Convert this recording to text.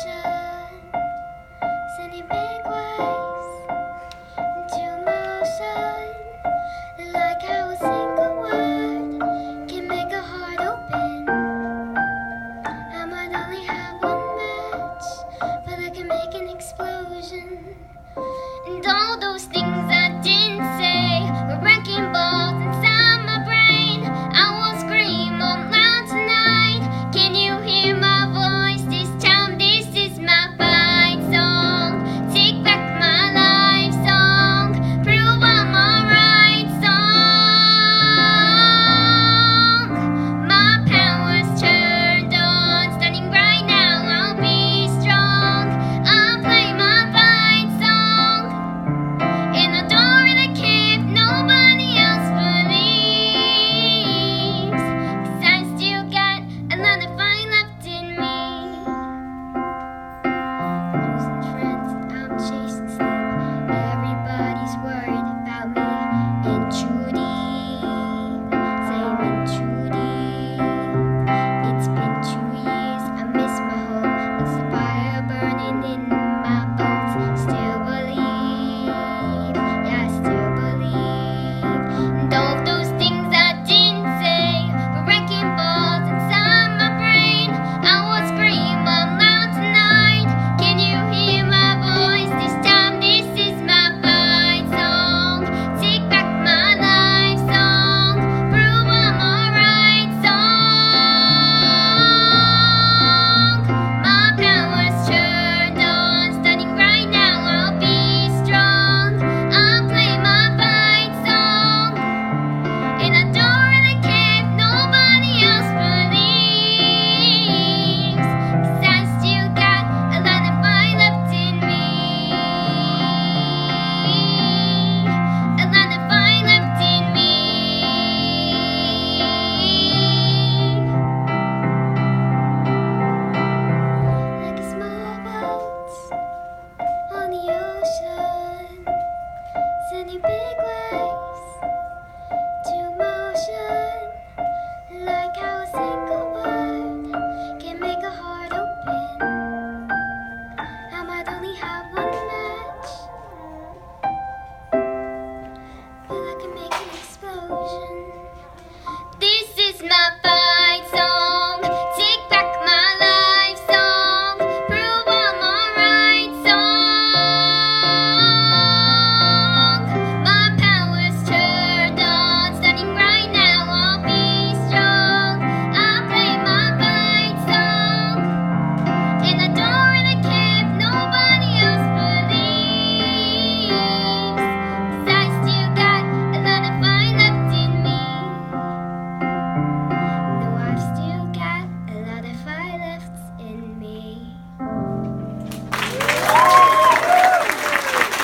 这